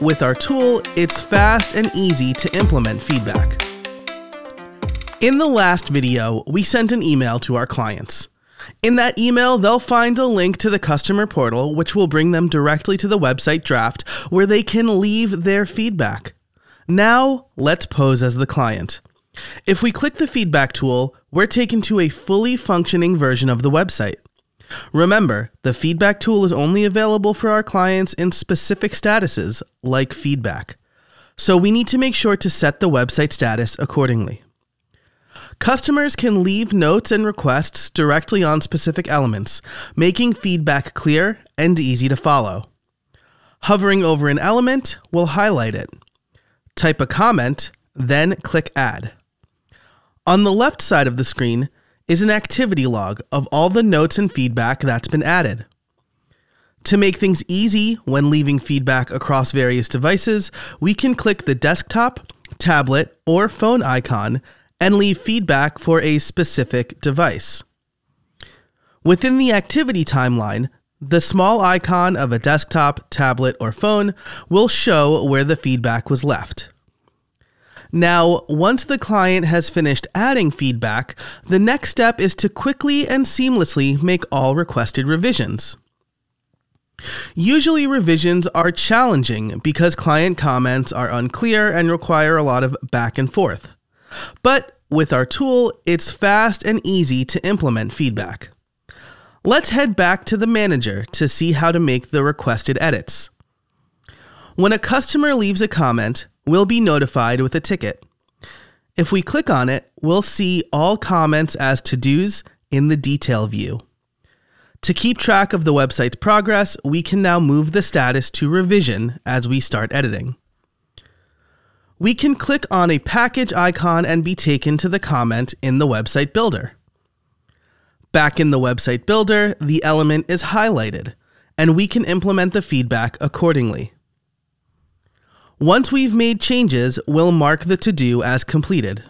with our tool, it's fast and easy to implement feedback. In the last video, we sent an email to our clients. In that email, they'll find a link to the customer portal, which will bring them directly to the website draft where they can leave their feedback. Now, let's pose as the client. If we click the feedback tool, we're taken to a fully functioning version of the website. Remember, the feedback tool is only available for our clients in specific statuses, like feedback. So we need to make sure to set the website status accordingly. Customers can leave notes and requests directly on specific elements, making feedback clear and easy to follow. Hovering over an element will highlight it. Type a comment, then click Add. On the left side of the screen is an activity log of all the notes and feedback that's been added. To make things easy when leaving feedback across various devices, we can click the desktop, tablet, or phone icon and leave feedback for a specific device. Within the activity timeline, the small icon of a desktop, tablet, or phone will show where the feedback was left. Now, once the client has finished adding feedback, the next step is to quickly and seamlessly make all requested revisions. Usually, revisions are challenging because client comments are unclear and require a lot of back and forth. But with our tool, it's fast and easy to implement feedback. Let's head back to the manager to see how to make the requested edits. When a customer leaves a comment, we'll be notified with a ticket. If we click on it, we'll see all comments as to dos in the detail view. To keep track of the website's progress, we can now move the status to revision as we start editing we can click on a package icon and be taken to the comment in the website builder. Back in the website builder, the element is highlighted, and we can implement the feedback accordingly. Once we've made changes, we'll mark the to-do as completed.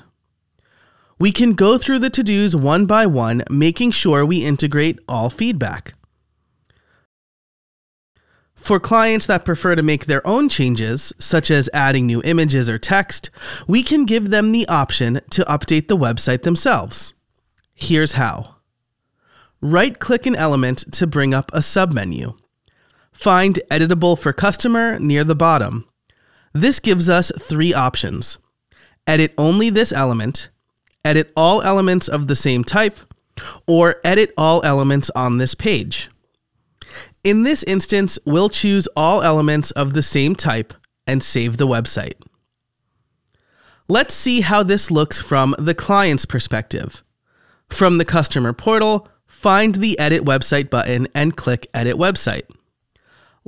We can go through the to-dos one by one, making sure we integrate all feedback. For clients that prefer to make their own changes, such as adding new images or text, we can give them the option to update the website themselves. Here's how. Right click an element to bring up a submenu. Find Editable for Customer near the bottom. This gives us three options. Edit only this element, edit all elements of the same type, or edit all elements on this page. In this instance, we'll choose all elements of the same type and save the website. Let's see how this looks from the client's perspective. From the customer portal, find the Edit Website button and click Edit Website.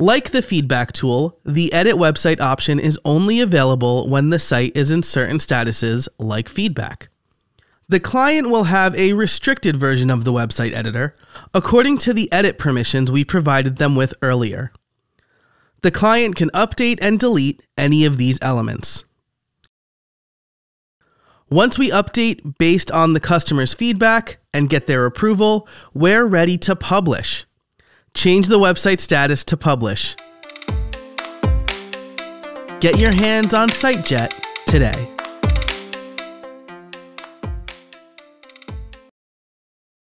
Like the feedback tool, the Edit Website option is only available when the site is in certain statuses like feedback. The client will have a restricted version of the website editor, according to the edit permissions we provided them with earlier. The client can update and delete any of these elements. Once we update based on the customer's feedback and get their approval, we're ready to publish. Change the website status to publish. Get your hands on SiteJet today.